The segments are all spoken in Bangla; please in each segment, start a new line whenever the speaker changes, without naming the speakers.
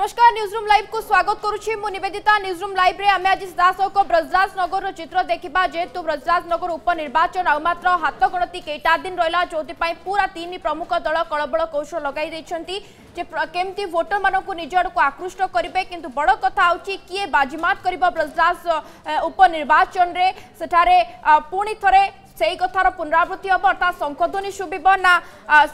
નમસ્કાર ન્યૂઝરૂમ લાઇવ કુ સ્વાગત કરુછી મુ નિવેદિતા ન્યૂઝરૂમ લાઇવ રે અમે આજ સીધાસળખ ବ୍ରଜରାଜନଗର ଚିତ୍ର ଦେଖିବା ଯେହେତୁ ବ୍ରଜରାଜନଗର ଉପନିର୍ବାଚନ ଆଉ ମାତ୍ର ହାତ ଗଣତି କେଇଟା ଦିନ ରହିଲା ଯେଉଁଥିପାଇଁ ପୁରା ତିନି ପ୍ରମୁଖ ଦଳ କଳବଳ କୌଶଳ ଲଗାଇ ଦେଇଛନ୍ତି ଯେ କେମିତି ଭୋଟରମାନଙ୍କୁ ନିଜ ଆଡ଼କୁ ଆକୃଷ୍ଟ କରିବେ କିନ୍ତୁ ବଡ଼ କଥା ହେଉଛି କିଏ ବାଜିମାତ କରିବ ବ୍ରଜରାଜ ଉପନିର୍ବାଚନରେ ସେଠାରେ ପୁଣି ଥରେ সেই কথার পুনরাবৃত্তি হব অর্থাৎ শঙ্খধ্বনি শুভিব না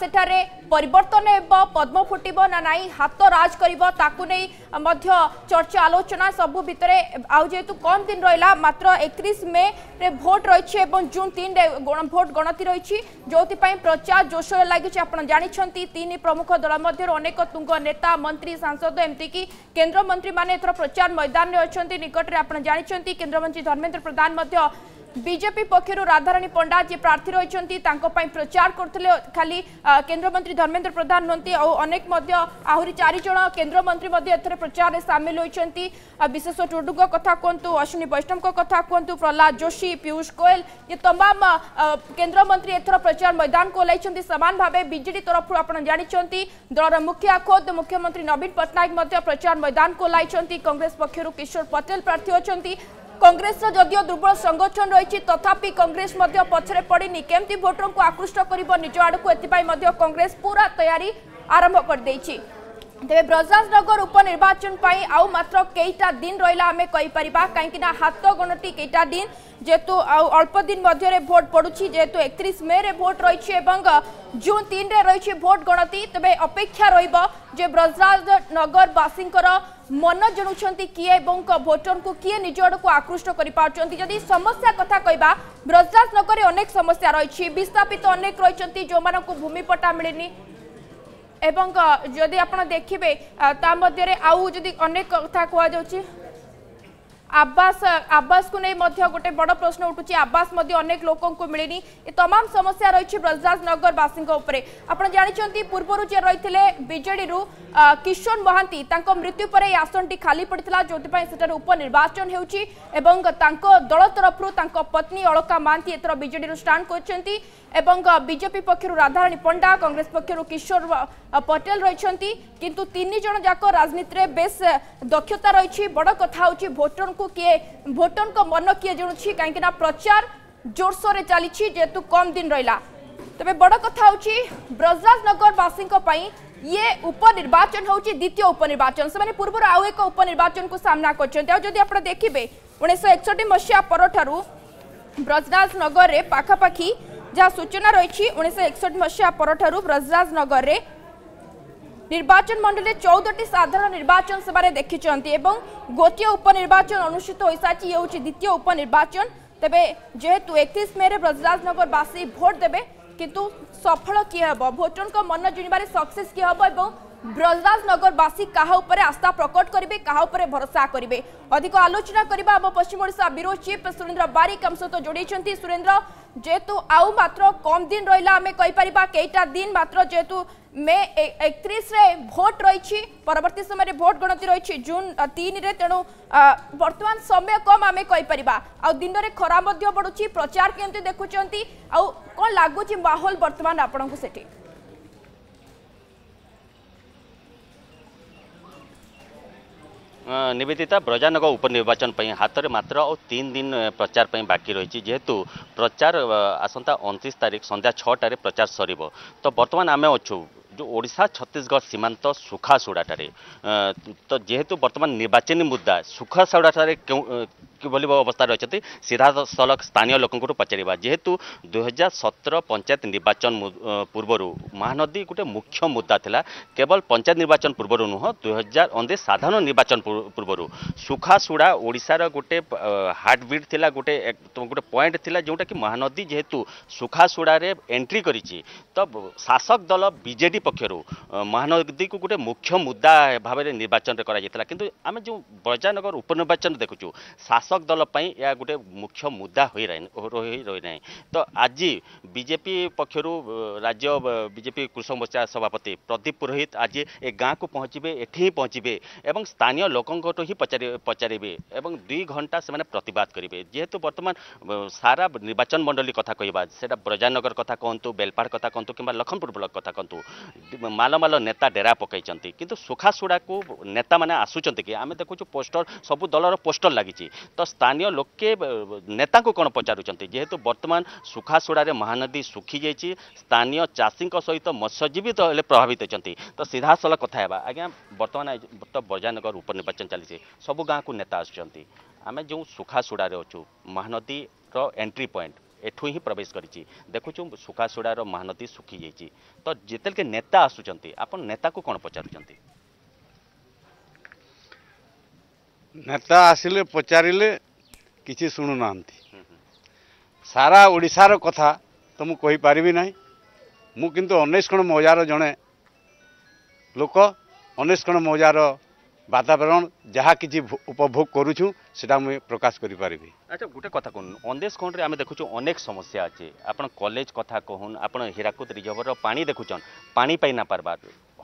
সেঠারে পরিবর্তন হব পদ্ম ফুটিব না নাই হাত রাজ করিব তাকু নেই মধ্য চর্চা আলোচনা সবু ভিতরে আউ যেহেতু কম দিন রহিলা মাত্র একত্রিশ মে রে ভোট রয়েছে এবং জুন তিন রে ভোট গণতি রয়েছে যেপাই প্রচার জোসরে লাগিছে আপনার জাঁচান তিন প্রমুখ দল মধ্যে অনেক তুঙ্গ নেতা মন্ত্রী সাংসদ এমতিকি কেন্দ্রমন্ত্রী মানে এথর প্রচার ময়দানে অনেক নিকটরে আপনার জাঁচান কেন্দ্রমন্ত্রী ধর্মেন্দ্র প্রধান মধ্য বিজেপি পক্ষর রাধারাণী পণ্ডা যে প্রার্থী রয়েছেন তাঁপাই প্রচার করলে খালি কেন্দ্রমন্ত্রী ধর্মেন্দ্র প্রধান নুহতি অনেক আহরি চারিজন কেন্দ্রমন্ত্রী এথর প্রচারে সামিল হয়েছেন বিশেষ টুডুঙ্ কথা কুহতু অশ্বিনী বৈষ্ণব কথা কুহতু প্রহ্লাদ যোশী পীয়ূষ গোয়েল ये तमाम केन्द्रमंत्री एथर प्रचार मैदान को ओह्ल सामान भाव विजेड तरफ आपड़ जानते दलर मुखिया खोद मुख्यमंत्री नवीन पट्टनायक प्रचार मैदान को ओह्ल कांग्रेस पक्षर किशोर पटेल प्रार्थी अच्छा କଂଗ୍ରେସର ଯଦିଓ ଦୁର୍ବଳ ସଂଗଠନ ରହିଛି ତଥାପି କଂଗ୍ରେସ ମଧ୍ୟ ପଛରେ ପଡ଼ିନି କେମିତି ଭୋଟରଙ୍କୁ ଆକୃଷ୍ଟ କରିବ ନିଜ ଆଡ଼କୁ ଏଥିପାଇଁ ମଧ୍ୟ କଂଗ୍ରେସ ପୁରା ତୟାରୀ ଆରମ୍ଭ କରିଦେଇଛି ତେବେ ବ୍ରଜରାଜନଗର ଉପନିର୍ବାଚନ ପାଇଁ ଆଉ ମାତ୍ର କେଇଟା ଦିନ ରହିଲା ଆମେ କହିପାରିବା କାହିଁକିନା ହାତ ଗଣତି କେଇଟା ଦିନ ଯେହେତୁ ଆଉ ଅଳ୍ପ ଦିନ ମଧ୍ୟରେ ଭୋଟ ପଡ଼ୁଛି ଯେହେତୁ ଏକତିରିଶ ମେରେ ଭୋଟ ରହିଛି ଏବଂ ଜୁନ ତିନିରେ ରହିଛି ଭୋଟ ଗଣତି ତେବେ ଅପେକ୍ଷା ରହିବ ଯେ ବ୍ରଜରାଜନଗରବାସୀଙ୍କର ମନ ଜଣୁଛନ୍ତି କିଏ ଏବଂ ଭୋଟରଙ୍କୁ କିଏ ନିଜ ଆଡ଼କୁ ଆକୃଷ୍ଟ କରିପାରୁଛନ୍ତି ଯଦି ସମସ୍ୟା କଥା କହିବା ବ୍ରଜରାଜନଗରରେ ଅନେକ ସମସ୍ୟା ରହିଛି ବିସ୍ଥାପିତ ଅନେକ ରହିଛନ୍ତି ଯେଉଁମାନଙ୍କୁ ଭୂମିପଟା ମିଳିନି এবং যদি আপনার দেখবে তা মধ্যে আউ যদি অনেক কথা কুয়া যাচ্ছে আব্বাস আব্বাসকে নিয়ে মধ্যে গোটে বড় প্রশ্ন উঠুছে আব্বাস মধ্যে অনেক লোককে মিলিনি এ তমাম সমস্যা রয়েছে ব্রজরাজনগরবাসী উপরে আপনার জাঁচান পূর্বর যে রয়েছে বিজেডি কিশোর মহান্তি তাঁর মৃত্যু পরে এই আসনটি খালি পড়ে যেপা সেটার উপনির্বাচন হচ্ছে এবং তাঁর দল তরফর তাঁর পত্নী অলকা মহান্তি এথর বিজেডি স্টাণ্ড করছেন এবং বিজেপি পক্ষর রাধারাণী পণ্ডা কংগ্রেস পক্ষর কিশোর পটেল রয়েছেন কিন্তু তিনজন যাক রাজনীতিরে বেশ দক্ষতা রয়েছে বড় কথা হচ্ছে ভোটর को किए भोटर को मन किए जिणुची कहीं प्रचार जोरसोर चली जेहेतु कम दिन रहा तेज बड़ कथा ब्रजराज ब्रजराजनगरवासी ये उपनिर्वाचन हूँ द्वितीय उपनिर्वाचन से पूर्व आउ एक उपनिर्वाचन को सामना करदी आप देखिए उन्नीस एकसठ मसीहा पर ब्रजराज नगर में पखापाखी जहाँ सूचना रही उन्नीस एकसठ मसीहा पर ब्रजराज नगर में নির্বাচন মন্ডলে 14টি সাধারণ নির্বাচন সেবারে দেখি চন্তি এবং গতিয়া উপনির্বাচন অনুষ্ঠিত হইছাচি ইউটি দ্বিতীয় উপনির্বাচন তেবে জেহতু 31 মেতে প্রতিবাদ নগরবাসী ভোট দেবে কিন্তু সফল কি হব ভোটারন কো মন জুনিবার सक्सेस কি হব এবং ବ୍ରଜରାଜନଗରବାସୀ କାହା ଉପରେ ଆସ୍ଥା ପ୍ରକଟ କରିବେ କାହା ଉପରେ ଭରସା କରିବେ ଅଧିକ ଆଲୋଚନା କରିବା ଆମ ପଶ୍ଚିମ ଓଡ଼ିଶା ବ୍ୟୁରୋ ଚିଫ୍ ସୁରେନ୍ଦ୍ର ବାରିକ ଆମ ସହିତ ଯୋଡ଼ିଛନ୍ତି ସୁରେନ୍ଦ୍ର ଯେହେତୁ ଆଉ ମାତ୍ର କମ୍ ଦିନ ରହିଲା ଆମେ କହିପାରିବା କେଇଟା ଦିନ ମାତ୍ର ଯେହେତୁ ମେ ଏକତିରିଶରେ ଭୋଟ୍ ରହିଛି ପରବର୍ତ୍ତୀ ସମୟରେ ଭୋଟ୍ ଗଣତି ରହିଛି ଜୁନ୍ ତିନିରେ ତେଣୁ ବର୍ତ୍ତମାନ ସମୟ କମ୍ ଆମେ କହିପାରିବା ଆଉ ଦିନରେ ଖରା ମଧ୍ୟ ବଢ଼ୁଛି ପ୍ରଚାର କେମିତି ଦେଖୁଛନ୍ତି ଆଉ କ'ଣ ଲାଗୁଛି
ମାହୋଲ ବର୍ତ୍ତମାନ ଆପଣଙ୍କୁ ସେଠି নিবেদিতা ব্রজানগর উপনির্বাচন হাতের মাত্র ও তিন দিন প্রচার পাই বাকি রয়েছে যেহেতু প্রচার আসন্তা অনতিশ তারিখ সন্ধ্যা ছটার প্রচার সরব তো বর্তমান আমি অছু ଯେଉଁ ଓଡ଼ିଶା ଛତିଶଗଡ଼ ସୀମାନ୍ତ ସୁଖାସୁଡ଼ାଠାରେ ତ ଯେହେତୁ ବର୍ତ୍ତମାନ ନିର୍ବାଚନୀ ମୁଦ୍ଦା ସୁଖାସୁଡ଼ାଠାରେ କିଭଳି ଅବସ୍ଥାରେ ଅଛନ୍ତି ସିଧାସଳଖ ସ୍ଥାନୀୟ ଲୋକଙ୍କଠୁ ପଚାରିବା ଯେହେତୁ ଦୁଇହଜାର ସତର ପଞ୍ଚାୟତ ନିର୍ବାଚନ ପୂର୍ବରୁ ମହାନଦୀ ଗୋଟେ ମୁଖ୍ୟ ମୁଦ୍ଦା ଥିଲା କେବଳ ପଞ୍ଚାୟତ ନିର୍ବାଚନ ପୂର୍ବରୁ ନୁହଁ ଦୁଇହଜାର ଅନେକ ସାଧାରଣ ନିର୍ବାଚନ ପୂର୍ବରୁ ସୁଖାସୁଡ଼ା ଓଡ଼ିଶାର ଗୋଟେ ହାର୍ଟବିଟ୍ ଥିଲା ଗୋଟେ ଗୋଟେ ପଏଣ୍ଟ ଥିଲା ଯେଉଁଟାକି ମହାନଦୀ ଯେହେତୁ ସୁଖାସୁଡ଼ାରେ ଏଣ୍ଟ୍ରି କରିଛି ତ ଶାସକ ଦଳ ବିଜେଡ଼ି ପକ୍ଷରୁ ମହାନଦୀକୁ ଗୋଟେ ମୁଖ୍ୟ ମୁଦ୍ଦା ଭାବରେ ନିର୍ବାଚନରେ କରାଯାଇଥିଲା କିନ୍ତୁ ଆମେ ଯେଉଁ ବ୍ରଜାନଗର ଉପନିର୍ବାଚନ ଦେଖୁଛୁ ଶାସକ ଶାସକ ଦଳ ପାଇଁ ଏହା ଗୋଟେ ମୁଖ୍ୟ ମୁଦ୍ଦା ହୋଇ ରହି ରହିନାହିଁ ତ ଆଜି ବିଜେପି ପକ୍ଷରୁ ରାଜ୍ୟ ବିଜେପି କୃଷକ ମୋର୍ଚ୍ଚା ସଭାପତି ପ୍ରଦୀପ ପୁରୋହିତ ଆଜି ଏ ଗାଁକୁ ପହଞ୍ଚିବେ ଏଠି ହିଁ ପହଞ୍ଚିବେ ଏବଂ ସ୍ଥାନୀୟ ଲୋକଙ୍କଠୁ ହିଁ ପଚାରି ପଚାରିବେ ଏବଂ ଦୁଇ ଘଣ୍ଟା ସେମାନେ ପ୍ରତିବାଦ କରିବେ ଯେହେତୁ ବର୍ତ୍ତମାନ ସାରା ନିର୍ବାଚନ ମଣ୍ଡଳୀ କଥା କହିବା ସେଇଟା ବ୍ରଜାନଗର କଥା କୁହନ୍ତୁ ବେଲପାଡ଼ କଥା କୁହନ୍ତୁ କିମ୍ବା ଲକ୍ଷ୍ମପୁର ବ୍ଲକ କଥା କୁହନ୍ତୁ ମାଲ ମାଲ ନେତା ଡେରା ପକାଇଛନ୍ତି କିନ୍ତୁ ସୁଖାସୁଡ଼ାକୁ ନେତାମାନେ ଆସୁଛନ୍ତି କି ଆମେ ଦେଖୁଛୁ ପୋଷ୍ଟର ସବୁ ଦଳର ପୋଷ୍ଟର ଲାଗିଛି तो स्थानीय लोके नेता कौन पचारेहे बर्तमान सुखाशुड़े महानदी सुखी जाइए स्थानीय चाषी सहित मत्स्यजीवी तो प्रभावित होती तो सीधा साल कथा आज्ञा बर्तमान तो बजानगर उपनिर्वाचन चलती सब गाँव को नेता आसमें जो सुखाशुड़े अच्छु महानदी एंट्री पॉइंट एठू ही प्रवेश कर देखुचु सुखाशुड़ महानदी सुखी जाइए तो जितेके नेता आसुँच नेता को कौन पचारूँ
ନେତା ଆସିଲେ ପଚାରିଲେ କିଛି ଶୁଣୁନାହାନ୍ତି ସାରା ଓଡ଼ିଶାର କଥା ତ ମୁଁ କହିପାରିବି ନାହିଁ ମୁଁ କିନ୍ତୁ মৌজার জনে ଜଣେ ଲୋକ মৌজার বাতাবরণ ବାତାବରଣ ଯାହା କିଛି ଉପଭୋଗ
সেটা আমি প্রকাশ করে পারিবি আচ্ছা গোটে কথা কুন অন্দেশখণ্ডে আমি দেখুছ অনেক সমস্যা আছে আপনার কলেজ কথা কহুন আপনার হীরাকুদ রিজর্ভর পাঁচ দেখুছন পাঁচ না পারবা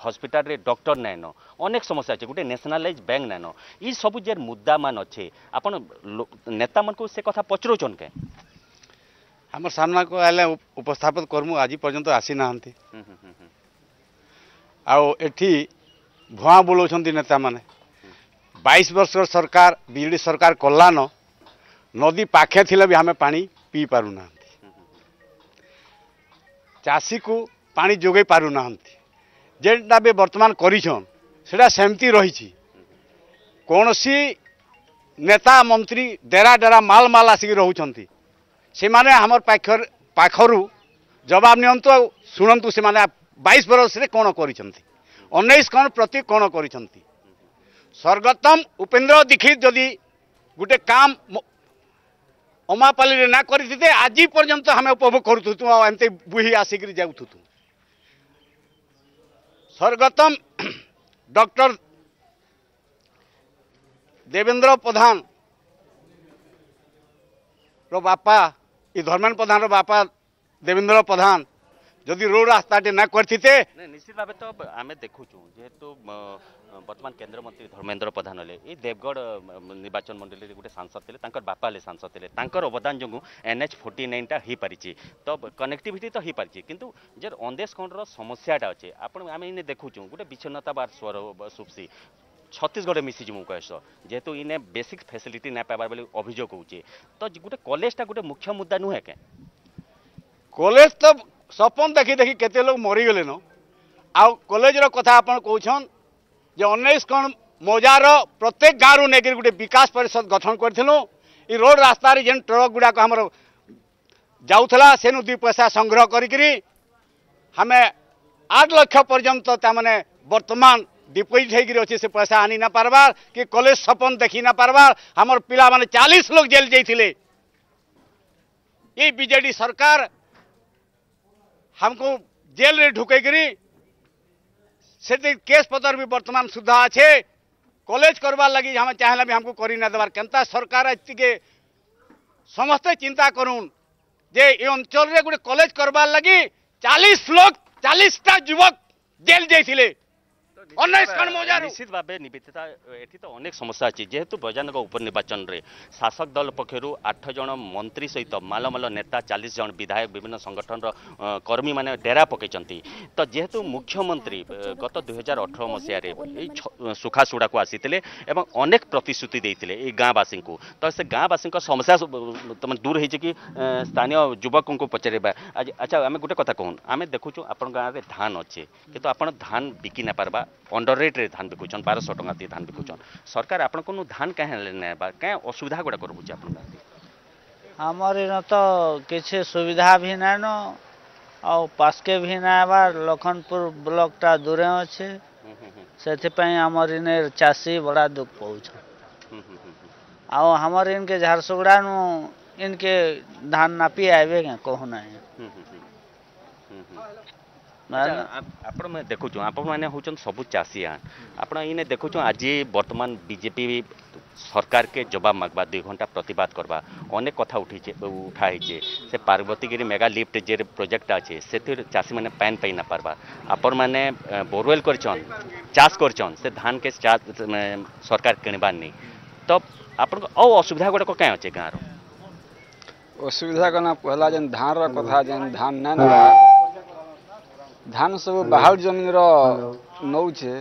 হসপিটালে ডক্টর নাইন অনেক সমস্যা আছে গোটে ন্যাশনালাইজ ব্যাঙ্ক নাইন ই সবু যে মুদ্দা মান অছে আপন নেতা মানুষ সে
কথা পচরুছন কে আমার সামনাকে হলে উপস্থাপিত করমু আজ
পর্যন্ত আসি না আও
এটি ভুয়া বুলাউছেন নেতা মানে বাইশ বর্ষর সরকার বিজেডি সরকার কলান নদী পাখে থিলে বি আমি পানি ପିଇ ପାରୁନାହାନ୍ତି ଚାଷୀକୁ ପାଣି ଯୋଗାଇ ପାରୁନାହାନ୍ତି যেটা ବି ବର୍ତ୍ତମାନ କରିଛନ୍ সেটা ସେମିତି ରହିଛି କୌଣସି ନେତା ମନ୍ତ୍ରୀ ଡେରା ଡେରା ମାଲ ମାଲ ଆସିକି ରହୁଛନ୍ତି ସେମାନେ ଆମର ପାଖରେ ପାଖରୁ ଜବାବ ନିଅନ୍ତୁ ଆଉ ଶୁଣନ୍ତୁ ସେମାନେ ବାଇଶ ବରଷରେ କ'ଣ କରିଛନ୍ତି ଉଣେଇଶ କ'ଣ ପ୍ରତି କ'ଣ କରିଛନ୍ତି ସ୍ୱର୍ଗତମ ଉପେନ୍ଦ୍ର ଦୀକ୍ଷିତ ଯଦି ଗୋଟେ କାମ ଅମାପାଲିରେ ନା କରିଥିତେ ଆଜି ପର୍ଯ୍ୟନ୍ତ ଆମେ ଉପଭୋଗ କରୁଥିଲୁ ଆଉ ଏମିତି ବୁହି ଆସିକିରି ଯାଉଥିଲୁ स्वर्गतम डॉक्टर देवेंद्र प्रधान रो बापा ये धर्मेन्द्र प्रधान रो बापा देवेंद्र प्रधान যদি ରୋଡ୍ ରାସ୍ତାଟେ ନ କରିଥିତେ
ନିଶ୍ଚିତ ଭାବେ ତ ଆମେ ଦେଖୁଛୁ ଯେହେତୁ ବର୍ତ୍ତମାନ କେନ୍ଦ୍ରମନ୍ତ୍ରୀ ଧର୍ମେନ୍ଦ୍ର ପ୍ରଧାନ ହେଲେ ଏଇ ଦେବଗଡ଼ ନିର୍ବାଚନ ମଣ୍ଡଳୀରେ ଗୋଟେ ସାଂସଦ ଥିଲେ ତାଙ୍କର ବାପା ହେଲେ ସାଂସଦ ଥିଲେ ତାଙ୍କର ଅବଦାନ ଯୋଗୁଁ ଏନ୍ ଏଚ୍ ଫୋର୍ଟି ନାଇନ୍ଟା ହେଇପାରିଛି ତ କନେକ୍ଟିଭିଟି ତ ହେଇପାରିଛି କିନ୍ତୁ ଯେ ଅନ୍ଦେଶ ଖଣ୍ଡର ସମସ୍ୟାଟା ଅଛି ଆପଣ ଆମେ ଏଇନେ ଦେଖୁଛୁ ଗୋଟେ ବିଚ୍ଛିନ୍ନତାବାଦ ସ୍ୱର ସୁପ୍ସି ছত্তিশগড়ে মিশিছি মু কয়েস যেহেতু ইনে বেসিক ফ্যাসিলিটি না পাইবার বলে অভিযোগ হচ্ছে তো গোটে কলেজটা গোটে
মুখ্য মুদ্দা নুহে কে কলেজ তো सपन देखि देखी केते मरीगले न आ कथा आपण कहछन जे 19 कोण मोजार प्रत्येक गाँव नहीं गोटे विकास परिषद गठन करूँ ये रोड रास्त जेन ट्रक गुड़ाक आम जाऊला सेनु दुई पैसा संग्रह करी आठ लक्ष पर्यंत ताने बर्तमान डिपोजिट हो पैसा आनी ना पार्बार कि कलेज सपन देखी ना पार्बार आमर पिला चालीस लोक जेल जाते ये बीजेडी सरकार हमको जेल रे ढुकैकरी से केस पतर भी बर्तमान सुधा अच्छे कलेज करवार लगी हमें चाहले भी हमको कर देवार के सरकार आज समस्ते चिंता करूँ যে এই অঞ্চলের গোটে কলেজ করবার লাগি চালিশ
লোক চালিশটা যুবক জেল যাইছিলে নিশ্চিত ভাবে নিবেদিতা এটি তো অনেক সমস্যা আছে যেহেতু বৈজানগর উপনির্বাচনের শাসক দল পক্ষ আঠ জন মন্ত্রী সহ মালমাল নেতা চালিশ জন বিধায়ক বিভিন্ন সংগঠনর কর্মী মানে ডেরা পকাইছেন তো যেহেতু মুখ্যমন্ত্রী গত দুই হাজার অঠর মশিয়ার এই সুখাশুড়া আসলে এবং অনেক প্রতিশ্রুতি দিয়ে এই গাঁবাসী তো সে গাঁবাসী সমস্যা তোমার দূর হয়েছে কি স্থানীয় যুবক পচারা আচ্ছা আমি গোটে কথা কহুন আমি দেখুছ আপনার গাঁরে ধান অছে কিন্তু আপনার ধান বিকি না পার্বা ଅଣ୍ଡର ରେଟ୍ରେ ଧାନ ବିକୁଛନ୍ ବାରଶହ ଟଙ୍କା ଦେଇ ଧାନ ବିକୁଛନ୍ ସରକାର ଆପଣଙ୍କନୁ ଧାନ କାହିଁ ହେଲେ ନାଇଁ ହେବା ଅସୁବିଧା ଗୁଡ଼ା ରହୁଛି ଆପଣଙ୍କ
ଆମର ଇନ ତ କିଛି ସୁବିଧା ବି ନାଇଁନ ଆଉ ପାସ୍କେ ବି ନାଇଁ ହେବା ଲଖନପୁର ବ୍ଲକଟା ଦୂରେ ଅଛେ ସେଥିପାଇଁ ଆମର ଇନେ ଚାଷୀ ବଡ଼ା ଦୁଃଖ ପାଉଛନ୍ ଆଉ ଆମର ଇନ୍କେ ଝାରସୁଗୁଡ଼ାନୁ ଇନ୍କେ ଧାନ ନାପି ଆଇବେ କାଁ
କହୁନାହିଁ देखु आप सब चाषी आप इन्हें देखु आज बर्तमान बीजेपी सरकार के जवाब मागवा दुई घंटा प्रतिवाद करवा अनेक कथा उठी उठाई से गिरी मेगा लिफ्ट जे प्रोजेक्ट अच्छे से चाषी मैंने पैन पाई ना पार्बा आपण मैंने बोरवेल कर धान के सरकार किणवार नहीं तो आप असुविधा गुड़ाक कहीं अच्छे गाँव रसुविधा कहना
पहला जेन धान रहा जेन धान ना ଧାନ ସବୁ ବାହାର ଜମିର ନଉଛେ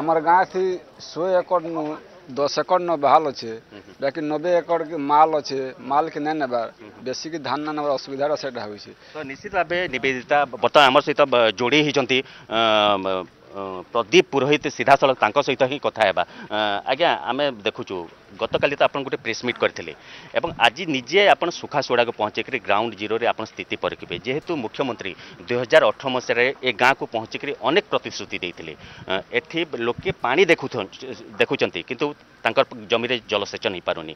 ଆମର ଗାଁଥି ଶହେ ଏକର ନୁ ଦଶ ଏକର ନ ବାହାଲ ଅଛେ ବାକି ନବେ ଏକର ମାଲ ଅଛେ ମାଲ କି ନାଇଁ ନେବାର ବେଶୀକି ଧାନ ନା ନେବାର ଅସୁବିଧାର ସେଇଟା ହେଉଛି
ତ ନିଶ୍ଚିତ ଭାବେ ନିବେଦିତା ବର୍ତ୍ତମାନ ଆମ ସହିତ ଯୋଡ଼ି ହେଇଛନ୍ତି ପ୍ରଦୀପ ପୁରୋହିତ ସିଧାସଳଖ ତାଙ୍କ ସହିତ ହିଁ କଥା ହେବା ଆଜ୍ଞା ଆମେ ଦେଖୁଛୁ গতকালি তো আপনার গোটে প্রেস মিট করে এবং আজ নিজে আপনার সুখা সুখাসোড়াক পৌঁছিকি গ্রাউন্ড জিরোরে আপনার স্থিতি পরীক্ষে যেহেতু মুখ্যমন্ত্রী দুই হাজার অঠর মশায় এ গাঁকু পৌঁছিকি অনেক প্রতিশ্রুতি দিয়ে এটি লোকে পা দেখু কিন্তু তাঁর জমিরে জলসেচন হয়ে পুনি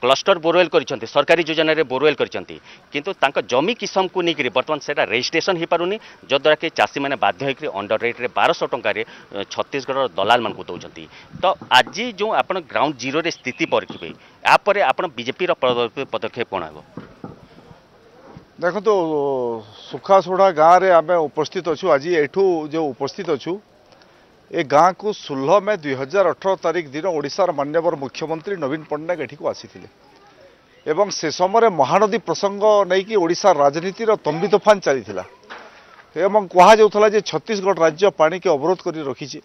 ক্লস্টর বোরওয়েল করছেন সরকারি যোজনার বোরওয়েল করছেন কিন্তু তাঁর জমি কু নিয়ে বর্তমান সেটা রেজিষ্ট্রেসন হয়ে পুনি যদ্বারা কি চাষী মানে বাধ্য হয়ে অন্ডর রেট্রে বারশ টাকার ছত্তিশগড় দলাল মানুষ দৌঁচ তো আজ যে আপনার গ্রাউন্ড জিরোরে স্থিতি ନୀତି ପରଖିବେ ଆପରେ ଆପଣ ବିଜେପିର ପଦକ୍ଷେପ କ'ଣ ହେବ
ଦେଖନ୍ତୁ ସୁଖାସୁଢ଼ା ଗାଁରେ ଆମେ ଉପସ୍ଥିତ ଅଛୁ ଆଜି ଏଠୁ ଯେଉଁ ଉପସ୍ଥିତ ଅଛୁ ଏ ଗାଁକୁ ଷୋହଳ ମେ ଦୁଇ ହଜାର ଅଠର ତାରିଖ ଦିନ ଓଡ଼ିଶାର ମାନ୍ୟବର ମୁଖ୍ୟମନ୍ତ୍ରୀ ନବୀନ ପଟ୍ଟନାୟକ ଏଠିକୁ ଆସିଥିଲେ ଏବଂ ସେ ସମୟରେ ମହାନଦୀ ପ୍ରସଙ୍ଗ ନେଇକି ଓଡ଼ିଶା ରାଜନୀତିର ତମ୍ବି ତୋଫାନ ଚାଲିଥିଲା ଏବଂ କୁହାଯାଉଥିଲା ଯେ ଛତିଶଗଡ଼ ରାଜ୍ୟ ପାଣିକି ଅବରୋଧ କରି ରଖିଛି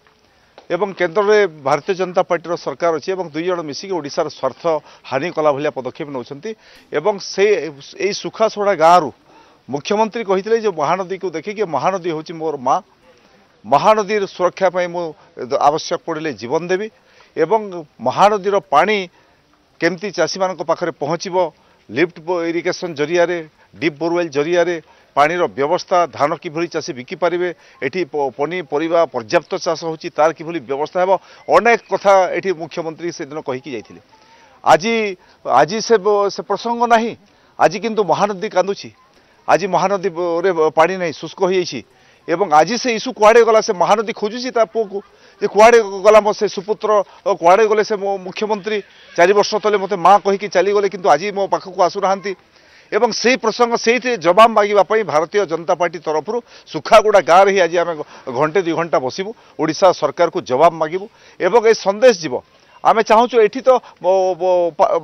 এবং কেন্দ্রে ভারতীয় জনতা পার্টির সরকার অছি এবং দুই জন মিশিকি ওড়শার স্বার্থ হানি কলা ভাল পদক্ষেপ নেউছন্তি এবং সে এই সুখাসোড়া গাঁরু মুখ্যমন্ত্রী কে যে মহানদীকে দেখিকি মহানদী হচ্ছে মোর মা মহানদীর সুরক্ষা পাই মু আবশ্যক পড়লে জীবন দেবী এবং মহানদীর পানি কেমতি চাষী মানুষ পাখে পৌঁছব লিফ্ট ইরিগেশন জরিয়া ডিপ বোরওয়েল জরিয়া পানির ব্যবস্থা ধান কিভাবে চাষী বিকি পারিবে এটি পনিপরিবা পর্যাপ্ত চাষ হচ্ছে তার কিভাবে ব্যবস্থা হব অনেক কথা এটি মুখ্যমন্ত্রী সেদিন কহিকি যাই আজি আজি সে সে প্রসঙ্গ না আজি কিন্তু মহানদী কান্দুছি আজি মহানদীরে পানি নাই শুষ্ক হয়েছি এবং আজি সে ইস্যু কুয়াড়ে গলা সে মহানদী খোঁজুছি তা পুকু যে কুয়াড়ে গলা মো সে সুপুত্র কুয়াড়ে গলে সে মো মুখ্যমন্ত্রী চারি বর্ষ তলে মতো মা কহিকি চালিগলে কিন্তু আজি মো পাখক আসু না এবং সেই প্রসঙ্গ সেইতে জবাব মাগিবা পই ভারতীয় জনতা পার্টি তরফৰ সুખાগুড়া গাৰ হি আজি আমি ঘণ্টে 2 ঘণ্টা বছিব ওড়িশা সরকারক জবাব মাগিবু এবক এই সন্দেশ দিব ଆମେ ଚାହୁଁଛୁ ଏଠି ତ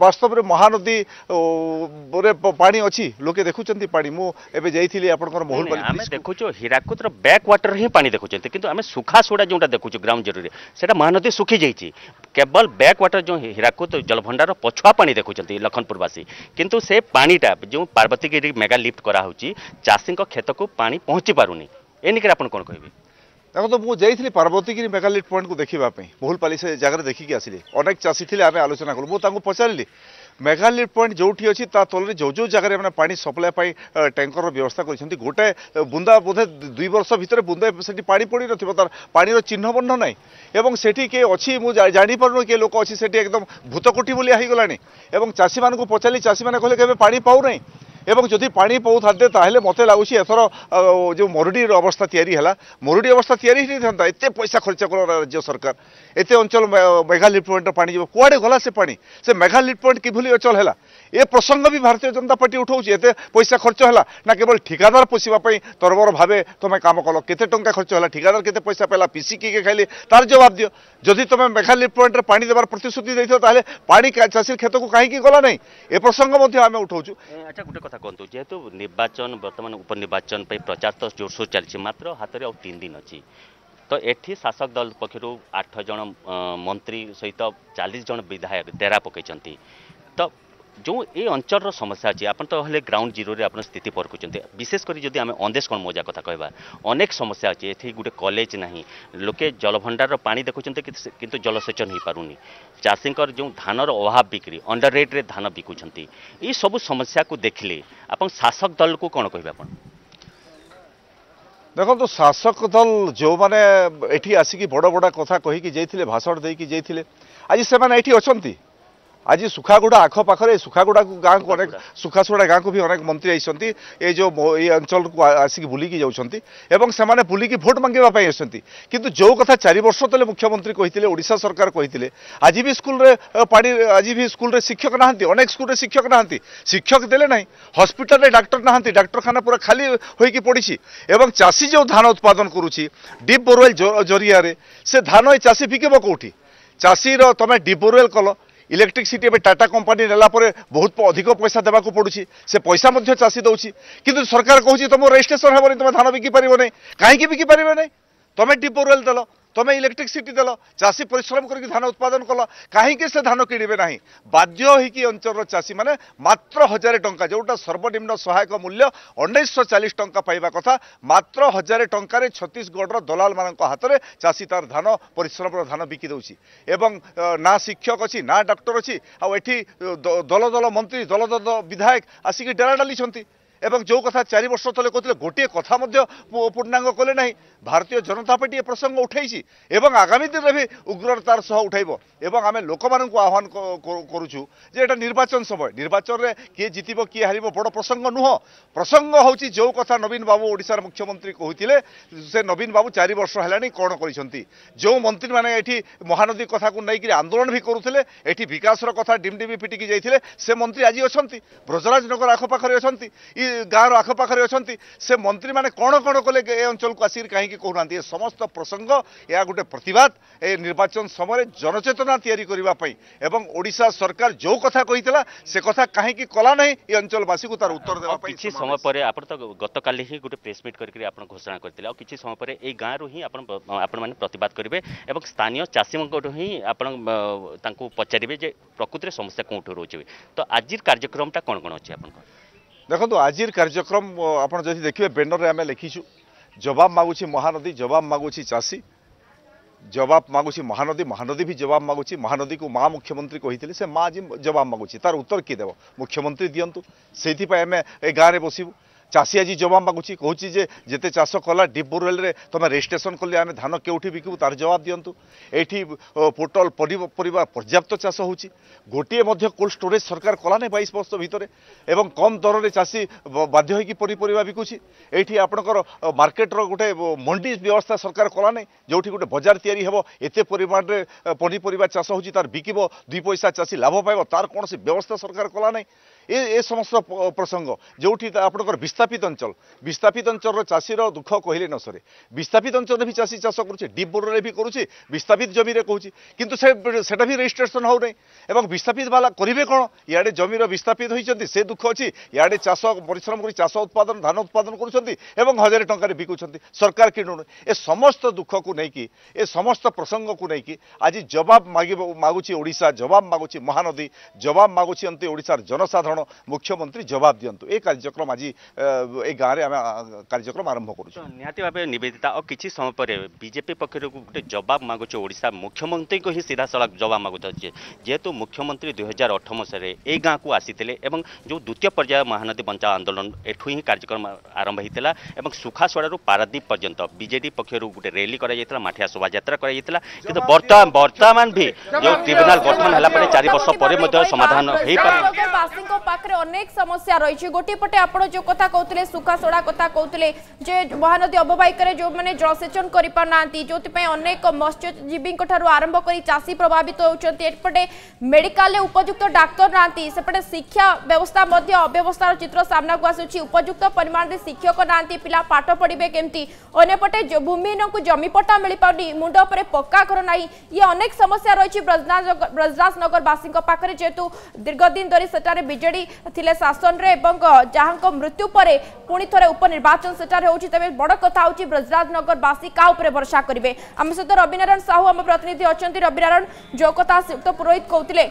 ବାସ୍ତବରେ ମହାନଦୀରେ ପାଣି ଅଛି ଲୋକେ ଦେଖୁଛନ୍ତି ପାଣି ମୁଁ ଏବେ ଯାଇଥିଲି ଆପଣଙ୍କର ମହୁଲ
ଆମେ ଦେଖୁଛୁ ହୀରାକୁଦର ବ୍ୟାକ୍ ୱାଟର ହିଁ ପାଣି ଦେଖୁଛନ୍ତି କିନ୍ତୁ ଆମେ ସୁଖା ସୁଡ଼ା ଯେଉଁଟା ଦେଖୁଛୁ ଗ୍ରାଉଣ୍ଡ ଜେରୁରେ ସେଇଟା ମହାନଦୀ ଶୁଖିଯାଇଛି କେବଳ ବ୍ୟାକ୍ ୱାଟର ଯେଉଁ ହୀରାକୁଦ ଜଳଭଣ୍ଡାର ପଛୁଆ ପାଣି ଦେଖୁଛନ୍ତି ଲଖନପୁରବାସୀ କିନ୍ତୁ ସେ ପାଣିଟା ଯେଉଁ ପାର୍ବତୀଗିରି ମେଗା ଲିଫ୍ଟ କରାହେଉଛି ଚାଷୀଙ୍କ କ୍ଷେତକୁ ପାଣି ପହଞ୍ଚି ପାରୁନି ଏ ନିକରେ ଆପଣ କ'ଣ କହିବେ
ଦେଖନ୍ତୁ ମୁଁ ଯାଇଥିଲି ପାର୍ବତୀଗିରି ମେଗାଲିଟ୍ ପଏଣ୍ଟକୁ ଦେଖିବା ପାଇଁ ବହୁଲପାଲି ସେ ଜାଗାରେ ଦେଖିକି ଆସିଲି ଅନେକ ଚାଷୀ ଥିଲେ ଆମେ ଆଲୋଚନା କଲୁ ମୁଁ ତାଙ୍କୁ ପଚାରିଲି ମେଘାଲିଟ୍ ପଏଣ୍ଟ ଯେଉଁଠି ଅଛି ତା ତଳରେ ଯେଉଁ ଯେଉଁ ଜାଗାରେ ମାନେ ପାଣି ସପ୍ଲାଏ ପାଇଁ ଟ୍ୟାଙ୍କରର ବ୍ୟବସ୍ଥା କରିଛନ୍ତି ଗୋଟେ ବୁନ୍ଦା ବୋଧେ ଦୁଇ ବର୍ଷ ଭିତରେ ବୁନ୍ଦା ସେଠି ପାଣି ପଡ଼ିନଥିବ ତାର ପାଣିର ଚିହ୍ନବର୍ଣ୍ଣ ନାହିଁ ଏବଂ ସେଠି କିଏ ଅଛି ମୁଁ ଜାଣିପାରୁନି କିଏ ଲୋକ ଅଛି ସେଠି ଏକଦମ ଭୂତକୋଟି ଭଳିଆ ହୋଇଗଲାଣି ଏବଂ ଚାଷୀମାନଙ୍କୁ ପଚାରିଲି ଚାଷୀମାନେ କହିଲେ କେବେ ପାଣି ପାଉନାହିଁ এবং যদি পানি পাউথাতে তাহলে মতো লাগুছে এথর যে মরুড়ির অবস্থা তৈরি হল মরুড়ি অবস্থা তৈরি হয়ে থাকে এত পয়সা খরচ কল রাজ্য সরকার এত অঞ্চল মেঘা লিট পয়েন্টর পানি যাব কুয়াড়ে গলা সে পানি সে মেঘা লিট পয়েন্ট কিভাবে অচল হল ଏ ପ୍ରସଙ୍ଗ ବି ଭାରତୀୟ ଜନତା ପାର୍ଟି ଉଠାଉଛି ଏତେ ପଇସା ଖର୍ଚ୍ଚ ହେଲା ନା କେବଳ ଠିକାଦାର ପୋଷିବା ପାଇଁ ତରବର ଭାବେ ତୁମେ କାମ କଲ କେତେ ଟଙ୍କା ଖର୍ଚ୍ଚ ହେଲା ଠିକାଦାର କେତେ ପଇସା ପାଇଲା ପିସି କିଏ ଖାଇଲେ ତାର ଜବାବ ଦିଅ ଯଦି ତୁମେ ମେଘାଲି ପଏଣ୍ଟରେ ପାଣି ଦେବାର ପ୍ରତିଶ୍ରୁତି ଦେଇଥିବ ତାହେଲେ ପାଣି ଚାଷୀ କ୍ଷେତକୁ କାହିଁକି ଗଲା ନାହିଁ ଏ ପ୍ରସଙ୍ଗ ମଧ୍ୟ ଆମେ ଉଠାଉଛୁ
ଆଚ୍ଛା ଗୋଟେ କଥା କୁହନ୍ତୁ ଯେହେତୁ ନିର୍ବାଚନ ବର୍ତ୍ତମାନ ଉପନିର୍ବାଚନ ପାଇଁ ପ୍ରଚାର ତ ଜୋରସୋର ଚାଲିଛି ମାତ୍ର ହାତରେ ଆଉ ତିନି ଦିନ ଅଛି ତ ଏଠି ଶାସକ ଦଳ ପକ୍ଷରୁ ଆଠ ଜଣ ମନ୍ତ୍ରୀ ସହିତ ଚାଳିଶ ଜଣ ବିଧାୟକ ଡେରା ପକାଇଛନ୍ତି ତ ଯେଉଁ ଏ ଅଞ୍ଚଳର ସମସ୍ୟା ଅଛି ଆପଣ ତ ହେଲେ ଗ୍ରାଉଣ୍ଡ ଜିରୋରେ ଆପଣ ସ୍ଥିତି ପରଖୁଛନ୍ତି ବିଶେଷ କରି ଯଦି ଆମେ ଅନ୍ଦେଶ କ'ଣ ମୌଜା କଥା କହିବା ଅନେକ ସମସ୍ୟା ଅଛି ଏଠି ଗୋଟେ କଲେଜ ନାହିଁ ଲୋକେ ଜଳଭଣ୍ଡାରର ପାଣି ଦେଖୁଛନ୍ତି କିନ୍ତୁ ଜଳସେଚନ ହୋଇପାରୁନି ଚାଷୀଙ୍କର ଯେଉଁ ଧାନର ଅଭାବ ବିକ୍ରି ଅଣ୍ଡର ରେଟ୍ରେ ଧାନ ବିକୁଛନ୍ତି ଏସବୁ ସମସ୍ୟାକୁ ଦେଖିଲେ ଆପଣ ଶାସକ ଦଳକୁ କ'ଣ କହିବେ ଆପଣ
ଦେଖନ୍ତୁ ଶାସକ ଦଳ ଯେଉଁମାନେ ଏଠି ଆସିକି ବଡ଼ ବଡ଼ କଥା କହିକି ଯାଇଥିଲେ ଭାଷଣ ଦେଇକି ଯାଇଥିଲେ ଆଜି ସେମାନେ ଏଠି ଅଛନ୍ତି আজ সুখাগুড়া আখপাখে সুখাগুড়া গাঁক অনেক সুখাসুড়া গাঁক বি অনেক মন্ত্রী আইসেন এই যে এই অঞ্চল আসিক বুলিকি যাচ্ছেন এবং সে বুলিকি ভোট মাগিবা আসছেন কিন্তু যে কথা চারি বর্ষ তলে মুখ্যমন্ত্রী কে ওড়শা সরকার কে আজ বি স্কুলের পা আজ বি স্কুলের শিক্ষক না অনেক স্কুলের শিক্ষক না শিক্ষক দেলে না হসপিটালে ডাক্তার না ডাক্তারখানা পুরা খালি হয়ে পড়ছে এবং চাষী যে ধান উৎপাদন করুছি ডিপ বোরওয়েল জরিয়ারে সে ধান এই চাষী বিকিব কোটি চাষীর তুমি ডিপ বোরওয়েল কল ইলেকট্রিসিটি এবার টাটা কোম্পানি নেলা পরে বহুত অধিক পয়সা দেওয়া পড়ুছে সে পয়সা মধ্যে চাষি দেছি কিন্তু সরকার কুচি তোমার রেজিষ্ট্রেসন হবনি তোমার ধান বিকি পারবে না কী বিকি পারবে না তুমি টিপ ওয়েল দেল তুমি ইলেকট্রিসিটি দেল চাষী পরিশ্রম করি ধান উৎপাদন কল কী সে ধান কিণবে না বাধ্য হয়েকি অঞ্চলের চাষী মানে মাত্র হাজার টঙ্কা যেটা সর্বনিম্ন সহায়ক মূল্য উনিশশো চাশ টঙ্কা পাইবা কথা মাত্র হাজার টঙ্কার ছত্তিশগড়র দলাল মান হাতের চাষী তার ধান পরিশ্রম ধান বিকি দেছি এবং না শিক্ষক অছি না ডাক্তার দল দল মন্ত্রী দল দল বিধায়ক আসিকি ডেরা ডালিছন্তি এবং ଯେଉଁ କଥା ଚାରି ବର୍ଷ ତଳେ କହୁଥିଲେ ଗୋଟିଏ କଥା ମଧ୍ୟ ପୂର୍ଣ୍ଣାଙ୍ଗ କଲେ ନାହିଁ ଭାରତୀୟ ଜନତା ପାର୍ଟି ଏ ପ୍ରସଙ୍ଗ ଉଠାଇଛି ଏବଂ ଆଗାମୀ ଦିନରେ ବି ଉଗ୍ରତାର ସହ ଉଠାଇବ ଏବଂ ଆମେ ଲୋକମାନଙ୍କୁ ଆହ୍ୱାନ କରୁଛୁ ଯେ ଏଇଟା ନିର୍ବାଚନ ସମୟ ନିର୍ବାଚନରେ କିଏ ଜିତିବ କିଏ ହାରିବ ବଡ଼ ପ୍ରସଙ୍ଗ ନୁହଁ ପ୍ରସଙ୍ଗ ହେଉଛି ଯେଉଁ କଥା ନବୀନ ବାବୁ ଓଡ଼ିଶାର ମୁଖ୍ୟମନ୍ତ୍ରୀ କହୁଥିଲେ ସେ ନବୀନ ବାବୁ ଚାରି ବର୍ଷ ହେଲାଣି କ'ଣ କରିଛନ୍ତି ଯେଉଁ ମନ୍ତ୍ରୀମାନେ ଏଠି ମହାନଦୀ କଥାକୁ ନେଇକରି ଆନ୍ଦୋଳନ ବି କରୁଥିଲେ ଏଠି ବିକାଶର କଥା ଡିମ୍ଡିମି ପିଟିକି ଯାଇଥିଲେ ସେ ମନ୍ତ୍ରୀ ଆଜି ଅଛନ୍ତି ବ୍ରଜରାଜ ନଗର ଆଖପାଖରେ ଅଛନ୍ତି ଇ ଗାଁର ଆଖପାଖରେ ଅଛନ୍ତି ସେ ମନ୍ତ୍ରୀମାନେ କ'ଣ କ'ଣ କଲେ ଏ ଅଞ୍ଚଳକୁ ଆସିକି କାହିଁକି କହୁନାହାନ୍ତି ଏ ସମସ୍ତ ପ୍ରସଙ୍ଗ ଏହା ଗୋଟେ ପ୍ରତିବାଦ ଏ ନିର୍ବାଚନ ସମୟରେ ଜନଚେତନା ତିଆରି କରିବା ପାଇଁ ଏବଂ ଓଡ଼ିଶା ସରକାର ଯେଉଁ କଥା କହିଥିଲା ସେ କଥା କାହିଁକି କଲା ନାହିଁ ଏ ଅଞ୍ଚଳବାସୀକୁ ତାର ଉତ୍ତର ଦେବା ପାଇଁ
କିଛି ସମୟ ପରେ ଆପଣ ତ ଗତକାଲି ହିଁ ଗୋଟେ ପ୍ରେସ୍ ମିଟ୍ କରିକି ଆପଣ ଘୋଷଣା କରିଥିଲେ ଆଉ କିଛି ସମୟ ପରେ ଏଇ ଗାଁରୁ ହିଁ ଆପଣ ଆପଣମାନେ ପ୍ରତିବାଦ କରିବେ ଏବଂ ସ୍ଥାନୀୟ ଚାଷୀମାନଙ୍କଠୁ ହିଁ ଆପଣ ତାଙ୍କୁ ପଚାରିବେ ଯେ ପ୍ରକୃତିରେ ସମସ୍ୟା କେଉଁଠୁ ରହୁଛି ତ ଆଜିର କାର୍ଯ୍ୟକ୍ରମଟା କ'ଣ କ'ଣ ଅଛି ଆପଣଙ୍କର
ଦେଖନ୍ତୁ ଆଜିର କାର୍ଯ୍ୟକ୍ରମ ଆପଣ ଯଦି ଦେଖିବେ ବେନରରେ ଆମେ ଲେଖିଛୁ ଜବାବ ମାଗୁଛି ମହାନଦୀ ଜବାବ ମାଗୁଛି ଚାଷୀ জবাব মাগুছি মহানদী মহানদী বি জবাব মাগুছি মহানদীকে মা মুখ্যমন্ত্রী কহিলে সে মা আজ জবাব মাগুছি তার উত্তর কি দেব মুখ্যমন্ত্রী দিও সেইপাই আমি এ গাঁরে বসবু ଚାଷୀ ଆଜି ଜବାବ ମାଗୁଛି କହୁଛି ଯେ ଯେତେ ଚାଷ କଲା ଡିପ୍ ବୋରୱେଲ୍ରେ ତୁମେ ରେଜିଷ୍ଟ୍ରେସନ୍ କଲେ ଆମେ ଧାନ କେଉଁଠି ବିକିବୁ ତାର ଜବାବ ଦିଅନ୍ତୁ ଏଇଠି ପୋଟଲ ପନିପରିବା ପର୍ଯ୍ୟାପ୍ତ ଚାଷ ହେଉଛି ଗୋଟିଏ ମଧ୍ୟ କୋଲ୍ଡ ଷ୍ଟୋରେଜ୍ ସରକାର କଲାନି ବାଇଶ ବର୍ଷ ଭିତରେ ଏବଂ କମ୍ ଦରରେ ଚାଷୀ ବାଧ୍ୟ ହୋଇକି ପନିପରିବା ବିକୁଛି ଏଇଠି ଆପଣଙ୍କର ମାର୍କେଟର ଗୋଟେ ମଣ୍ଡି ବ୍ୟବସ୍ଥା ସରକାର କଲାନି ଯେଉଁଠି ଗୋଟେ ବଜାର ତିଆରି ହେବ ଏତେ ପରିମାଣରେ ପନିପରିବା ଚାଷ ହେଉଛି ତାର ବିକିବ ଦୁଇ ପଇସା ଚାଷୀ ଲାଭ ପାଇବ ତାର କୌଣସି ବ୍ୟବସ୍ଥା ସରକାର କଲା ନାହିଁ এ এ সমস্ত প্রসঙ্গ যেটি আপনার বিস্থাপিত অঞ্চল বিস্থাপিত অঞ্চলর চাষীর দুঃখ কহিলে ন সরে বিস্থাপিত অঞ্চলে বি চাষী চাষ করছে ডিপ বোর্ডে বি করছে বিস্থাপিত জমিরে কুচি কিন্তু সে সেটা বি রেজিষ্ট্রেসন হো না এবং বিস্থাপিত বালা করবে কোণ ইয়াড়ে জমির বিস্থাপিত হয়েছেন সে দুঃখ অছি ইয়াড়ে চাষ পরিশ্রম করে চাষ উৎপাদন ধান উৎপাদন করছেন এবং হাজার টাকার বিকুচার সরকার কিণুন এ সমস্ত দুঃখকু নেই এ সমস্ত প্রসঙ্গকু নেই আজ জবাব মাগুছি ওড়শা জবাব মাগুছি মহানদী জবাব মাগুছি অন্তি ওড়শার জনসাধারণ ଆପଣ ମୁଖ୍ୟମନ୍ତ୍ରୀ ଜବାବ ଦିଅନ୍ତୁ ଏ କାର୍ଯ୍ୟକ୍ରମ ଆଜି ଏ ଗାଁରେ ଆମେ କାର୍ଯ୍ୟକ୍ରମ ଆରମ୍ଭ କରୁଛୁ
ନିହାତି ଭାବେ ନିବେଦିତା ଆଉ କିଛି ସମୟ ପରେ ବିଜେପି ପକ୍ଷରୁ ଗୋଟେ ଜବାବ ମାଗୁଛୁ ଓଡ଼ିଶା ମୁଖ୍ୟମନ୍ତ୍ରୀଙ୍କୁ ହିଁ ସିଧାସଳଖ ଜବାବ ମାଗୁଛି ଯେହେତୁ ମୁଖ୍ୟମନ୍ତ୍ରୀ ଦୁଇ ହଜାର ଅଠର ମସିହାରେ ଏଇ ଗାଁକୁ ଆସିଥିଲେ ଏବଂ ଯେଉଁ ଦ୍ୱିତୀୟ ପର୍ଯ୍ୟାୟ ମହାନଦୀ ବଞ୍ଚାଅ ଆନ୍ଦୋଳନ ଏଠୁ ହିଁ କାର୍ଯ୍ୟକ୍ରମ ଆରମ୍ଭ ହୋଇଥିଲା ଏବଂ ସୁଖାସଡ଼ାରୁ ପାରାଦ୍ୱୀପ ପର୍ଯ୍ୟନ୍ତ ବିଜେଡ଼ି ପକ୍ଷରୁ ଗୋଟେ ର୍ୟାଲି କରାଯାଇଥିଲା ମାଠିଆ ଶୋଭାଯାତ୍ରା କରାଯାଇଥିଲା କିନ୍ତୁ ବର୍ତ୍ତମାନ ବର୍ତ୍ତମାନ ବି ଯେଉଁ ଟ୍ରିବ୍ୟୁନାଲ ଗଠନ ହେଲା ପରେ ଚାରି ବର୍ଷ ପରେ ମଧ୍ୟ ସମାଧାନ ହୋଇପାରେ
पाखे अनेक समस्या रही गोटे पटे आप जो कथा कहते सुखा सुखासड़ा कथा कहते महानदी अबवाहिक जो मैंने जलसेचन कर जो अनेक मत्स्यजीवी ठार आरंभ कर चाषी प्रभावित होतीपटे एपटे मेडिकाल उपयुक्त डाक्तर नापटे शिक्षा व्यवस्था अव्यवस्थार चित्र सामना को आसूँ उपयुक्त परिमाण में शिक्षक ना पिला पाठ पढ़े केमती अंपटे भूमिहीन को जमीपटा मिल पा नहीं मुंड पक्का घर ना ये अनेक समस्या रही ब्रजराज नगरवासी पाखे जेहेतु दीर्घ दिन धरी सेठार विजे ବିଜେଡି ଥିଲେ ଶାସନରେ ଏବଂ ଯାହାଙ୍କ ମୃତ୍ୟୁ ପରେ ପୁଣି ଥରେ ଉପନିର୍ବାଚନ ସେଠାରେ ହେଉଛି ତେବେ ବଡ଼ କଥା ହେଉଛି ବ୍ରଜରାଜନଗରବାସୀ କାହା ଉପରେ ଭରସା କରିବେ ଆମ ସହିତ ରବିନାରାୟଣ ସାହୁ ଆମ ପ୍ରତିନିଧି ଅଛନ୍ତି ରବିନାରାୟଣ ଯେଉଁ କଥା ଶ୍ରୀଯୁକ୍ତ ପୁରୋହିତ କହୁଥିଲେ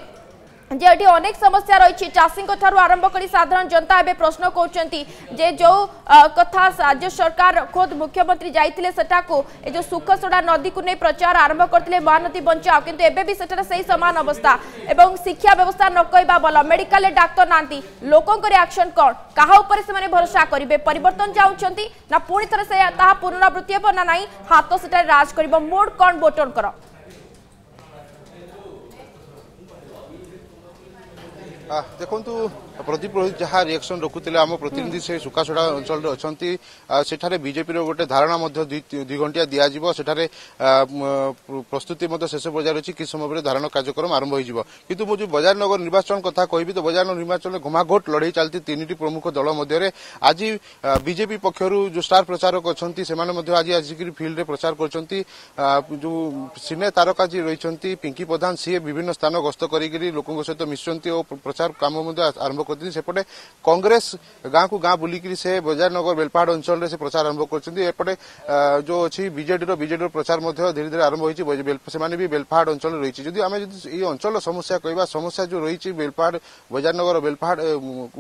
যে এটি অনেক সমস্যা রয়েছে চাষী আরম্ভ করে সাধারণ জনতা এবে প্রশ্ন করছেন যে যে কথা রাজ্য সরকার খোদ মুখ্যমন্ত্রী যাই সেটা এই যে সুখসোড়া নদী কু প্রচার আরম্ভ করে মহানদী বঞ্চাও কিন্তু এবে বি সেটার সেই সমান অবস্থা এবং শিক্ষা ব্যবস্থা নকইবা ভাল মেডিকাল ডাক্তার না লোকঙ্ রিয়াকশন কণ কাহা উপরে সে ভরসা করবে পরিবর্তন চাহুন না পুঁ থে তাহা পুনরাবৃত্তি হব না নাই হাত সেটার রাজ করব মুড কণ
ভোটরঙ্কর ଦେଖନ୍ତୁ ପ୍ରଦୀପ ରୋହିତ ଯାହା ରିଆକ୍ସନ ରଖୁଥିଲେ ଆମ ପ୍ରତିନିଧି ସେ ସୁକାସଡ଼ା ଅଞ୍ଚଳରେ ଅଛନ୍ତି ସେଠାରେ ବିଜେପିର ଗୋଟେ ଧାରଣା ମଧ୍ୟ ଦୁଇ ଘଣ୍ଟିଆ ଦିଆଯିବ ସେଠାରେ ପ୍ରସ୍ତୁତି ମଧ୍ୟ ଶେଷ ପର୍ଯ୍ୟାୟରେ ଅଛି କିଛି ସମୟରେ ଧାରଣା କାର୍ଯ୍ୟକ୍ରମ ଆରମ୍ଭ ହୋଇଯିବ କିନ୍ତୁ ମୁଁ ଯେଉଁ ବଜାରନଗର ନିର୍ବାଚନ କଥା କହିବି ତ ବଜାରନଗର ନିର୍ବାଚନରେ ଘମାଘୋଟ ଲଢ଼େଇ ଚାଲିଛି ତିନିଟି ପ୍ରମୁଖ ଦଳ ମଧ୍ୟରେ ଆଜି ବିଜେପି ପକ୍ଷରୁ ଯେଉଁ ଷ୍ଟାର ପ୍ରଚାରକ ଅଛନ୍ତି ସେମାନେ ମଧ୍ୟ ଆଜି ଆସିକରି ଫିଲ୍ଡରେ ପ୍ରଚାର କରୁଛନ୍ତି ଯେଉଁ ସିନେ ତାରକା ଯିଏ ରହିଛନ୍ତି ପିଙ୍କି ପ୍ରଧାନ ସିଏ ବିଭିନ୍ନ ସ୍ଥାନ ଗସ୍ତ କରିକିରି ଲୋକଙ୍କ ସହିତ ମିଶୁଛନ୍ତି ଓ ପ୍ରଚାର କାମ ମଧ୍ୟ ଆରମ୍ଭ କରିଛନ୍ତି ସେପଟେ କଂଗ୍ରେସ ଗାଁକୁ ଗାଁ ବୁଲିକରି ସେ ବଜାରନଗର ବେଲପାହାଡ଼ ଅଞ୍ଚଳରେ ସେ ପ୍ରଚାର ଆରମ୍ଭ କରିଛନ୍ତି ଏପଟେ ଯେଉଁ ଅଛି ବିଜେଡିର ବିଜେଡିର ପ୍ରଚାର ମଧ୍ୟ ଧୀରେ ଧୀରେ ଆରମ୍ଭ ହୋଇଛି ସେମାନେ ବି ବେଲପାହାଡ଼ ଅଞ୍ଚଳରେ ରହିଛି ଯଦି ଆମେ ଯଦି ଏହି ଅଞ୍ଚଳର ସମସ୍ୟା କହିବା ସମସ୍ୟା ଯେଉଁ ରହିଛି ବେଲପାହାଡ଼ ବଜାରନଗର ବେଲପାହାଡ଼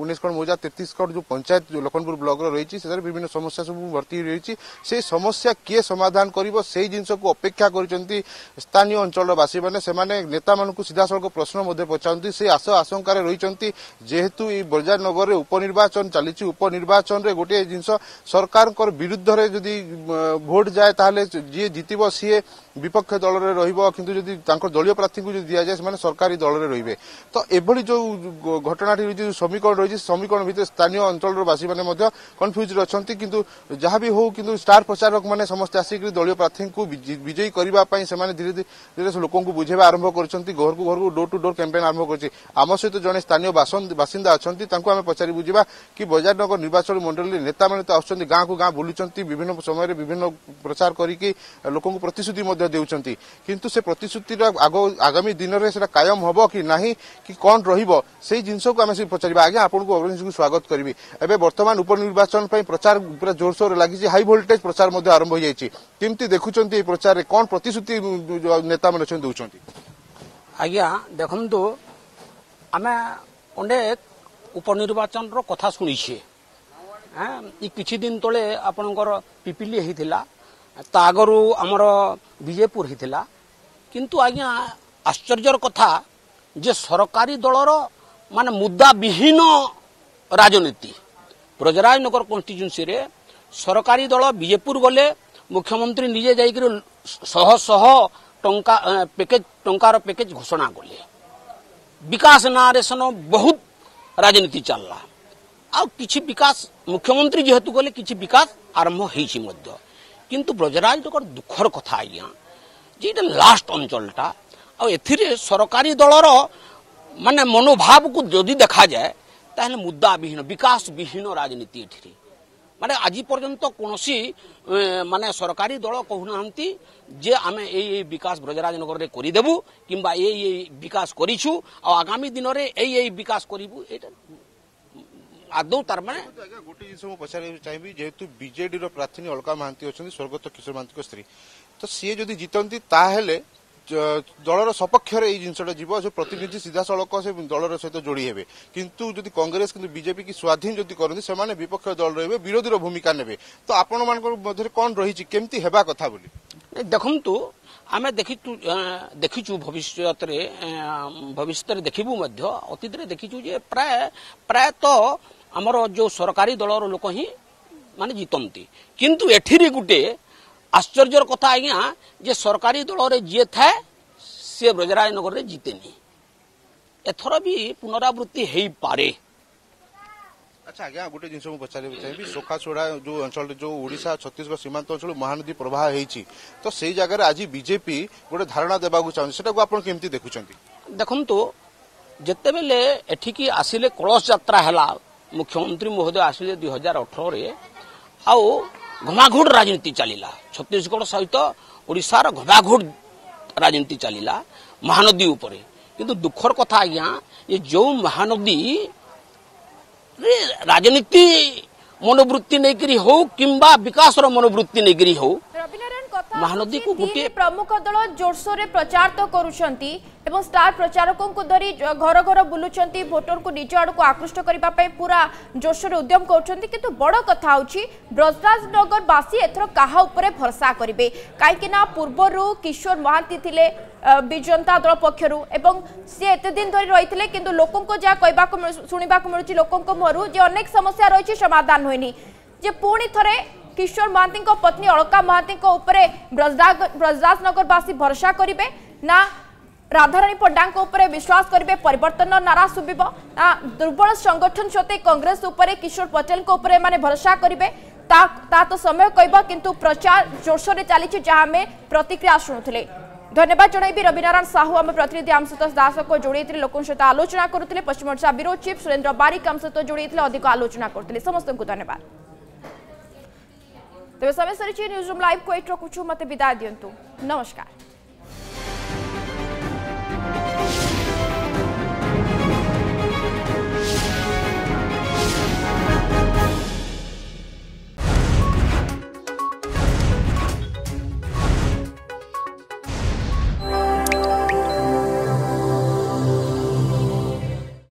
ଉଣେଇଶଗଡ଼ ମୌଜା ତେତିଶଗଡ଼ ଯେଉଁ ପଞ୍ଚାୟତ ଯେଉଁ ଲଖନପୁର ବ୍ଲକର ରହିଛି ସେଥିରେ ବିଭିନ୍ନ ସମସ୍ୟା ସବୁ ଭର୍ତ୍ତି ରହିଛି সেই সমস্যা কিয়ে সমাধান করিব সেই জিনিসক অপেক্ষা করছেন স্থানীয় অঞ্চলবাসী মানে সে নেতা মানুষ সিধাসলখ প্রশ্ন মধ্যে পচারতে সেই আশ আশঙ্কার রয়েছেন যেহেতু এই বজারনগরে উপনির্বাচন চালিছি উপনির্বাচনের গোটিয়ে জিনিস সরকারঙ্কর বিরুদ্ধে যদি ভোট যায় তাহলে যিয়ে জিতব সিয়ে বিপক্ষ দলরে রহব কিন্তু যদি তাঁর দলীয় প্রার্থীকে যদি দিয়া যায় সে সরকারি দলরে রহবে তো এভাবে যে ঘটনাটি যে সমীকরণ রয়েছে সমীকরণ ভিতরে স্থানীয় অঞ্চলর বাসী মানে কনফ্যুজরে অনেক কিন্তু যা বি হোক কিন্তু স্টার প্রচারক মানে সমস্ত আসিক দলীয় প্রার্থীকে বিজয়ী করা সে ধীরে ধীরে লোক বুঝাইবা আরম্ভ করছেন ঘরকু ঘরকু ডোর টু ডোর ক্যাম্পেন আরম্ভ করছে আম সহ জনে স্থানীয় বাসিন্দা অনেক তাঁকু আমি পচারি বুঝবা কি বজারনগর নির্বাচন মন্ডলীর নেতা মানে তো আসছেন গাঁকু গাঁ বুলুচার বিভিন্ন সময় বিভিন্ন প্রচার করি লোক প্রতিশ্রুতি মধ্যে ଦେଉଛନ୍ତି କିନ୍ତୁ ସେ ପ୍ରତିଶ୍ରୁତିଟା ଆଗ ଆଗାମୀ ଦିନରେ ସେଟା କାୟମ ହେବ କି ନାହିଁ କି କ'ଣ ରହିବ ସେଇ ଜିନିଷକୁ ଆମେ ସେ ପଚାରିବା ଆଜ୍ଞା ଆପଣଙ୍କୁ ଅଗ୍ରଣୀକୁ ସ୍ୱାଗତ କରିବି ଏବେ ବର୍ତ୍ତମାନ ଉପନିର୍ବାଚନ ପାଇଁ ପ୍ରଚାର ପୁରା ଜୋରସୋରରେ ଲାଗିଛି ହାଇ ଭୋଲ୍ଟେଜ୍ ପ୍ରଚାର ମଧ୍ୟ ଆରମ୍ଭ ହୋଇଯାଇଛି କେମିତି ଦେଖୁଛନ୍ତି এই ପ୍ରଚାରରେ କଣ প্রতিশ্রুতি ନେତାମାନେ ଅଛନ୍ତି ଦେଉଛନ୍ତି
ଆଜ୍ଞା ଦେଖନ୍ତୁ ଆମେ ଅନେକ ଉପନିର୍ବାଚନର କଥା ଶୁଣିଛେ শুনিছে হ্যাঁ এই কিছুদিন তলে আপনার পিপিলি ତା ଆଗରୁ ଆମର ବିଜେପୁର ହେଇଥିଲା କିନ୍ତୁ ଆଜ୍ଞା ଆଶ୍ଚର୍ଯ୍ୟର କଥା ଯେ ସରକାରୀ ଦଳର ମାନେ ମୁଦାବିହୀନ ରାଜନୀତି ବ୍ରଜରାଜନଗର କନଷ୍ଟିଚୁଏନ୍ସିରେ ସରକାରୀ ଦଳ ବିଜେପୁର ଗଲେ ମୁଖ୍ୟମନ୍ତ୍ରୀ ନିଜେ ଯାଇକରି ଶହ ଶହ ଟଙ୍କା ପ୍ୟାକେଜ ଟଙ୍କାର ପ୍ୟାକେଜ ଘୋଷଣା କଲେ ବିକାଶ ନାଁରେ ସେନ ବହୁତ ରାଜନୀତି ଚାଲିଲା ଆଉ କିଛି ବିକାଶ ମୁଖ୍ୟମନ୍ତ୍ରୀ ଯେହେତୁ ଗଲେ କିଛି ବିକାଶ ଆରମ୍ଭ ହେଇଛି ମଧ୍ୟ କିନ୍ତୁ ବ୍ରଜରାଜଙ୍କର ଦୁଃଖର କଥା ଆଜ୍ଞା ଯେ ଏଇଟା ଲାଷ୍ଟ ଅଞ୍ଚଳଟା ଆଉ ଏଥିରେ ସରକାରୀ ଦଳର ମାନେ ମନୋଭାବକୁ ଯଦି ଦେଖାଯାଏ ତାହେଲେ ମୁଦାବିହୀନ ବିକାଶବିହୀନ ରାଜନୀତି ଏଠିରେ ମାନେ ଆଜି ପର୍ଯ୍ୟନ୍ତ କୌଣସି ମାନେ ସରକାରୀ ଦଳ କହୁନାହାନ୍ତି ଯେ ଆମେ ଏଇ ଏଇ ବିକାଶ ବ୍ରଜରାଜନଗରରେ କରିଦେବୁ କିମ୍ବା ଏଇ ଏଇ ବିକାଶ କରିଛୁ ଆଉ ଆଗାମୀ ଦିନରେ ଏଇ ଏଇ ବିକାଶ କରିବୁ ଏଇଟା ଆଦୌ ତାରମାନେ
ଆଜ୍ଞା ଗୋଟେ ଜିନିଷ ମୁଁ ପଚାରିବାକୁ ଚାହିଁବି ଯେହେତୁ ବିଜେଡିର ପ୍ରାର୍ଥିନୀ ଅଳକା ମହାନ୍ତି ଅଛନ୍ତି ସ୍ୱର୍ଗତ କିଶୋର ମହାନ୍ତିଙ୍କ ସ୍ତ୍ରୀ ତ ସିଏ ଯଦି ଜିତନ୍ତି ତାହେଲେ ଦଳର ସପକ୍ଷରେ ଏଇ ଜିନିଷଟା ଯିବ ସେ ପ୍ରତିନିଧି ସିଧାସଳଖ ସେ ଦଳର ସହିତ ଯୋଡ଼ି ହେବେ କିନ୍ତୁ ଯଦି କଂଗ୍ରେସ କିନ୍ତୁ ବିଜେପି କି ସ୍ୱାଧୀନ ଯଦି କରନ୍ତି ସେମାନେ ବିପକ୍ଷ ଦଳ ରହିବେ ବିରୋଧୀର ଭୂମିକା ନେବେ ତ ଆପଣମାନଙ୍କ ମଧ୍ୟରେ କ'ଣ ରହିଛି କେମିତି ହେବା କଥା ବୋଲି
ଦେଖନ୍ତୁ ଆମେ ଦେଖିଛୁ ଦେଖିଛୁ ଭବିଷ୍ୟତରେ ଭବିଷ୍ୟତରେ ଦେଖିବୁ ମଧ୍ୟ ଅତୀତରେ ଦେଖିଛୁ ଯେ ପ୍ରାୟ ପ୍ରାୟତଃ ଆମର ଯେଉଁ ସରକାରୀ ଦଳର ଲୋକ ହିଁ ମାନେ ଜିତନ୍ତି କିନ୍ତୁ ଏଠିରେ ଗୋଟେ ଆଶ୍ଚର୍ଯ୍ୟର କଥା ଆଜ୍ଞା ଯେ ସରକାରୀ ଦଳରେ ଯିଏ ଥାଏ ସିଏ ବ୍ରଜରାଜନଗରରେ ଜିତେନି ଏଥର ବି ପୁନରାବୃତ୍ତି ହେଇପାରେ
ଆଚ୍ଛା ଆଜ୍ଞା ଗୋଟେ ଜିନିଷ ମୁଁ ପଚାରିବାକୁ ଚାହିଁବି ଶୋଖାଛୋଡ଼ା ଯେଉଁ ଅଞ୍ଚଳରେ ଯେଉଁ ଓଡ଼ିଶା ଛତିଶଗଡ଼ ସୀମାନ୍ତ ଅଞ୍ଚଳରୁ ମହାନଦୀ ପ୍ରବାହ ହେଇଛି ତ ସେଇ ଜାଗାରେ ଆଜି ବିଜେପି ଗୋଟେ ଧାରଣା ଦେବାକୁ ଚାହୁଁଛି ସେଟାକୁ ଆପଣ କେମିତି ଦେଖୁଛନ୍ତି
ଦେଖନ୍ତୁ ଯେତେବେଳେ ଏଠିକି ଆସିଲେ କଳସ ଯାତ୍ରା ହେଲା মুখ্যমন্ত্রী মহোদয় আসলে দুই হাজার অঠরে আও ঘমাঘোট রাজনীতি চালিলা ছত্তিশগড় সহিত ওড়িশার ঘমাঘোট রাজনীতি চালিলা মহানদী উপরে কিন্তু দুঃখর কথা আজ্ঞা যে যে মহানদী রাজনীতি
মনোবৃত্তি নেইকি
হোক
কিংবা
বিকাশর
মনোবৃত্তি নেইকি হোক মহানদীকে গোটিয়ে প্রমুখ দল জোরসোরে প্রচার তো করুছন্তি এবং স্টার প্রচারকঙ্কু ধরি ঘর ঘর বুলুচার ভোটরকে নিজ আড়ক আকৃষ্ট করিবা পাই পুরা জোরসোর উদ্যম করছেন কিন্তু বড় কথা হচ্ছে বাসী এথর কাহা উপরে ভরসা করিবে কাইকি না পূর্বরু কিশোর মহান্তি থিলে বিজনতা জনতা দল পক্ষর এবং সি এতদিন ধরে রয়েছে কিন্তু লোক যা কহা শুণবাক মিলুচি লোক মরু যে অনেক সমস্যা রয়েছে সমাধান হয়নি যে পুঁ থরে কিশোর মহান্তি পত্নী অলকা মহান্তি উপরে ব্রজরাজ নগর বাসী ভরসা করিবে না রাধারাণী পণ্ডাঙ্ক উপরে বিশ্বাস করবে পরিবর্তন নারা শুভব না দুর্বল সংগঠন সত্ত্বে কংগ্রেস উপরে কিশোর পটেলঙ্ উপরে এমানে ভরসা করবে তা তা তো সময় কইব কিন্তু প্রচার জোরসোরে চালিছে যা আমি প্রতিক্রিয়া শুণুলে ধন্যবাদ জনাইবি রবিনারায়ণ সাহু আমার প্রতিনিধি আমসুতোষ দাসক যোড়াইলে লোক সহ আলোচনা করুলে পশ্চিম ওড়শা ব্যুরো চিফ সুরেন্দ্র বারিক আম সহ যোড়াইলে অধিক আলোচনা করুলে সমস্ত ধন্যবাদ তবে সময় সরিছে নিউজ রুম লাইভ কু এটি রকুছু মতো বিদায় দিও নমস্কার